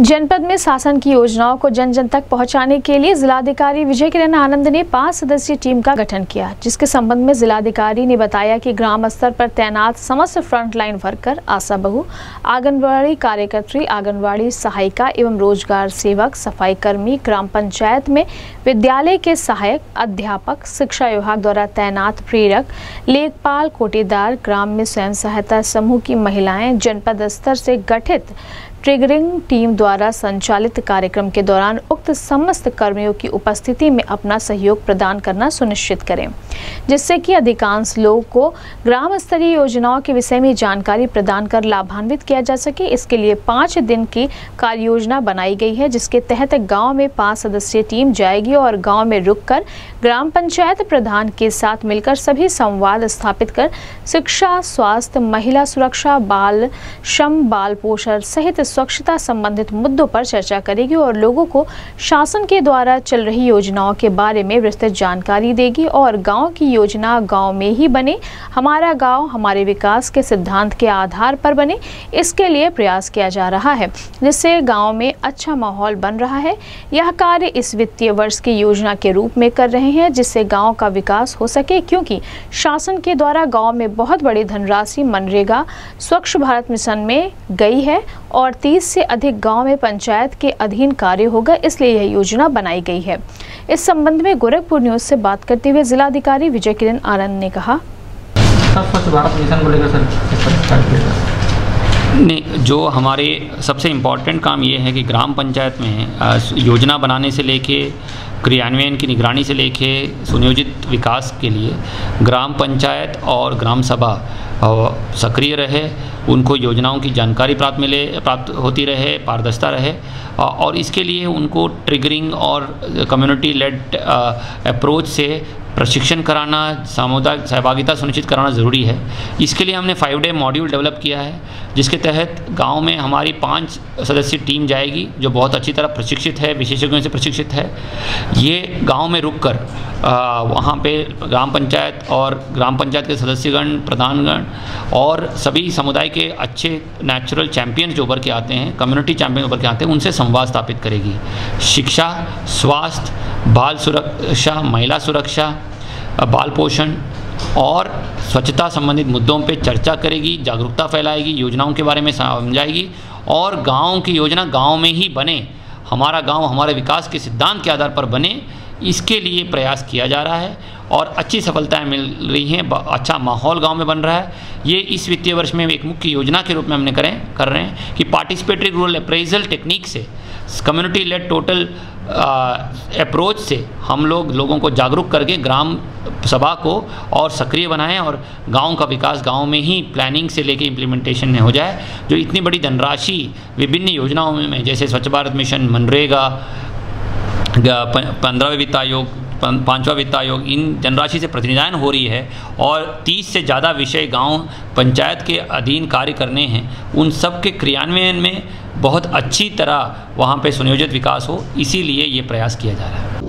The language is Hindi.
जनपद में शासन की योजनाओं को जन जन तक पहुँचाने के लिए जिलाधिकारी विजय किरण आनंद ने पाँच सदस्यीय टीम का गठन किया, जिसके संबंध में जिलाधिकारी ने बताया कि ग्राम स्तर पर तैनात समस्त फ्रंटलाइन वर्कर, आशा बहु, आंगनबाड़ी कार्यकर्त्री, आंगनबाड़ी सहायिका एवं रोज़गार सेवक सफ़ाई कर्मी ग्राम पंचायत में विद्यालय के सहायक, अध्यापक, शिक्षा विभाग द्वारा तैनात प्रेरक, लेखपाल, कोटेदार, ग्राम में स्वयं सहायता समूह की महिलाएँ, जनपद स्तर से गठित ट्रिगरिंग टीम द्वारा संचालित कार्यक्रम के दौरान उक्त समस्त कर्मियों की उपस्थिति में अपना सहयोग प्रदान करना सुनिश्चित करें, जिससे कि अधिकांश लोगों को ग्राम स्तरीय योजनाओं के विषय में जानकारी प्रदान कर लाभान्वित किया जा सके। इसके लिए पाँच दिन की कार्य योजना बनाई गई है, जिसके तहत गाँव में पाँच सदस्यीय टीम जाएगी और गाँव में रुककर ग्राम पंचायत प्रधान के साथ मिलकर सभी संवाद स्थापित कर शिक्षा, स्वास्थ्य, महिला सुरक्षा, बाल श्रम, बाल पोषण सहित स्वच्छता संबंधित मुद्दों पर चर्चा करेगी और लोगों को शासन के द्वारा चल रही योजनाओं के बारे में विस्तृत जानकारी देगी और गाँव की योजना गाँव में ही बने, हमारा गाँव हमारे विकास के सिद्धांत के आधार पर बने, इसके लिए प्रयास किया जा रहा है, जिससे गाँव में अच्छा माहौल बन रहा है। यह कार्य इस वित्तीय वर्ष की योजना के रूप में कर रहे हैं, जिससे गाँव का विकास हो सके, क्योंकि शासन के द्वारा गाँव में बहुत बड़ी धनराशि मनरेगा स्वच्छ भारत मिशन में गई है और 30 से अधिक गाँव में पंचायत के अधीन कार्य होगा, इसलिए यह योजना बनाई गई है। इस संबंध में गोरखपुर न्यूज़ से बात करते हुए जिलाधिकारी विजय किरण आनंद ने कहा। स्वच्छ भारत मिशन को लेकर सर नहीं, जो हमारे सबसे इंपॉर्टेंट काम ये है कि ग्राम पंचायत में योजना बनाने से लेके, क्रियान्वयन की निगरानी से लेके, सुनियोजित विकास के लिए ग्राम पंचायत और ग्राम सभा सक्रिय रहे, उनको योजनाओं की जानकारी प्राप्त मिले, प्राप्त होती रहे, पारदर्शिता रहे और इसके लिए उनको ट्रिगरिंग और कम्युनिटी लेड अप्रोच से प्रशिक्षण कराना, सामुदायिक सहभागिता सुनिश्चित कराना ज़रूरी है। इसके लिए हमने फाइव डे मॉड्यूल डेवलप किया है, जिसके तहत गाँव में हमारी पाँच सदस्यीय टीम जाएगी, जो बहुत अच्छी तरह प्रशिक्षित है, विशेषज्ञों से प्रशिक्षित है। ये गाँव में रुक कर वहाँ पे ग्राम पंचायत और ग्राम पंचायत के सदस्यगण, प्रधानगण और सभी समुदाय के अच्छे नेचुरल चैम्पियन जो उभर के आते हैं कम्युनिटी चैम्पियन उभर के आते हैं, उनसे संवाद स्थापित करेगी। शिक्षा, स्वास्थ्य, बाल सुरक्षा, महिला सुरक्षा बाल पोषण और स्वच्छता संबंधित मुद्दों पे चर्चा करेगी, जागरूकता फैलाएगी, योजनाओं के बारे में समझाएगी और गाँव की योजना गाँव में ही बने, हमारा गाँव, हमारे विकास के सिद्धांत के आधार पर बने इसके लिए प्रयास किया जा रहा है और अच्छी सफलताएँ मिल रही हैं अच्छा माहौल गाँव में बन रहा है। ये इस वित्तीय वर्ष में एक मुख्य योजना के रूप में हमने करें, कर रहे हैं कि पार्टिसिपेटरी रूरल अप्रेजल टेक्निक से कम्युनिटी लेड टोटल अप्रोच से हम लोग लोगों को जागरूक करके ग्राम सभा को और सक्रिय बनाएँ और गाँव का विकास गाँव में ही प्लानिंग से लेके इम्प्लीमेंटेशन में हो जाए, जो इतनी बड़ी धनराशि विभिन्न योजनाओं में, जैसे स्वच्छ भारत मिशन, मनरेगा पंद्रहवें वित्त आयोग पांचवा वित्त आयोग इन जनराशि से प्रतिनिधान हो रही है और 30 से ज़्यादा विषय गाँव पंचायत के अधीन कार्य करने हैं। उन सब के क्रियान्वयन में बहुत अच्छी तरह वहाँ पे सुनियोजित विकास हो, इसीलिए ये प्रयास किया जा रहा है।